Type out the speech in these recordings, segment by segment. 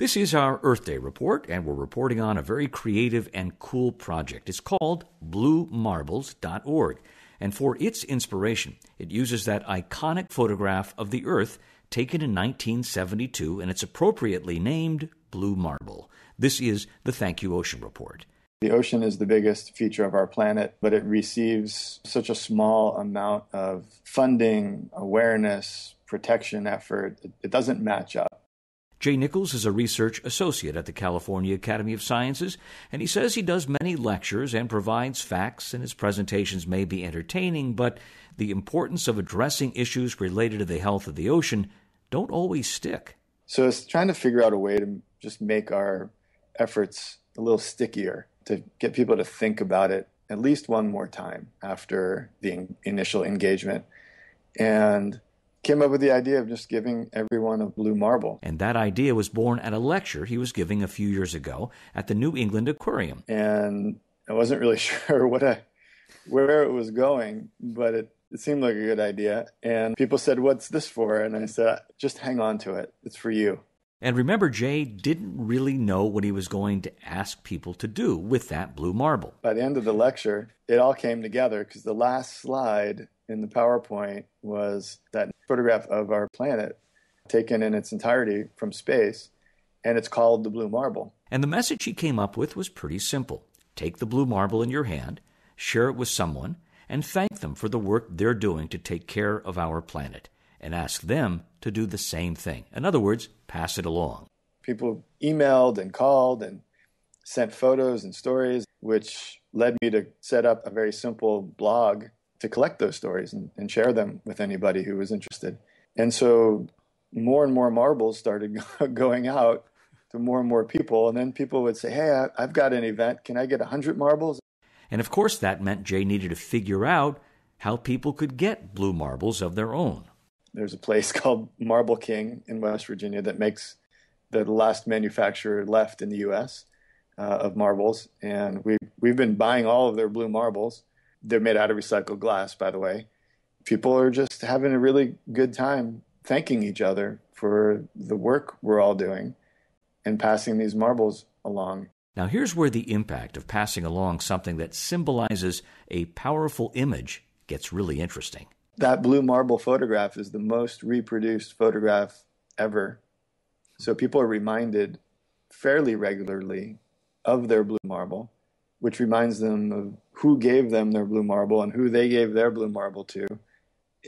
This is our Earth Day report, and we're reporting on a very creative and cool project. It's called BlueMarbles.org, and for its inspiration, it uses that iconic photograph of the Earth taken in 1972, and it's appropriately named Blue Marble. This is the Thank You Ocean Report. The ocean is the biggest feature of our planet, but it receives such a small amount of funding, awareness, protection effort. It doesn't match up. Jay Nichols is a research associate at the California Academy of Sciences, and he says he does many lectures and provides facts, and his presentations may be entertaining, but the importance of addressing issues related to the health of the ocean don't always stick. So it's trying to figure out a way to just make our efforts a little stickier, to get people to think about it at least one more time after the initial engagement. And came up with the idea of just giving everyone a blue marble. And that idea was born at a lecture he was giving a few years ago at the New England Aquarium. And I wasn't really sure what I, where it was going, but it, it seemed like a good idea. And people said, What's this for? And I said, Just hang on to it. It's for you. And remember, Jay didn't really know what he was going to ask people to do with that blue marble. By the end of the lecture, it all came together because the last slide in the PowerPoint was that photograph of our planet taken in its entirety from space, and it's called the Blue Marble. And the message he came up with was pretty simple take the blue marble in your hand, share it with someone, and thank them for the work they're doing to take care of our planet, and ask them to do the same thing. In other words, pass it along. People emailed and called and sent photos and stories, which led me to set up a very simple blog to collect those stories and, and share them with anybody who was interested. And so more and more marbles started going out to more and more people. And then people would say, Hey, I, have got an event. Can I get 100 marbles? And of course, that meant Jay needed to figure out how people could get blue marbles of their own. There's a place called Marble King in West Virginia that makes the last manufacturer left in the U.S. Uh, of marbles. And we, we've been buying all of their blue marbles they're made out of recycled glass, by the way. People are just having a really good time thanking each other for the work we're all doing and passing these marbles along. Now, here's where the impact of passing along something that symbolizes a powerful image gets really interesting. That blue marble photograph is the most reproduced photograph ever. So people are reminded fairly regularly of their blue marble which reminds them of who gave them their blue marble and who they gave their blue marble to.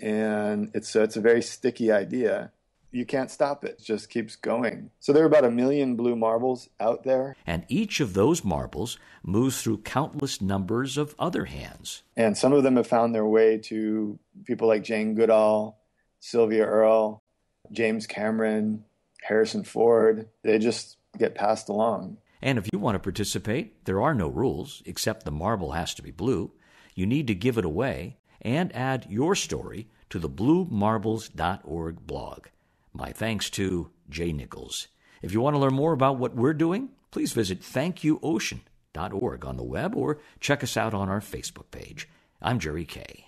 And it's so it's a very sticky idea. You can't stop it. It just keeps going. So there are about a million blue marbles out there. And each of those marbles moves through countless numbers of other hands. And some of them have found their way to people like Jane Goodall, Sylvia Earle, James Cameron, Harrison Ford. They just get passed along. And if you want to participate, there are no rules, except the marble has to be blue. You need to give it away and add your story to the bluemarbles.org blog. My thanks to Jay Nichols. If you want to learn more about what we're doing, please visit thankyouocean.org on the web or check us out on our Facebook page. I'm Jerry Kay.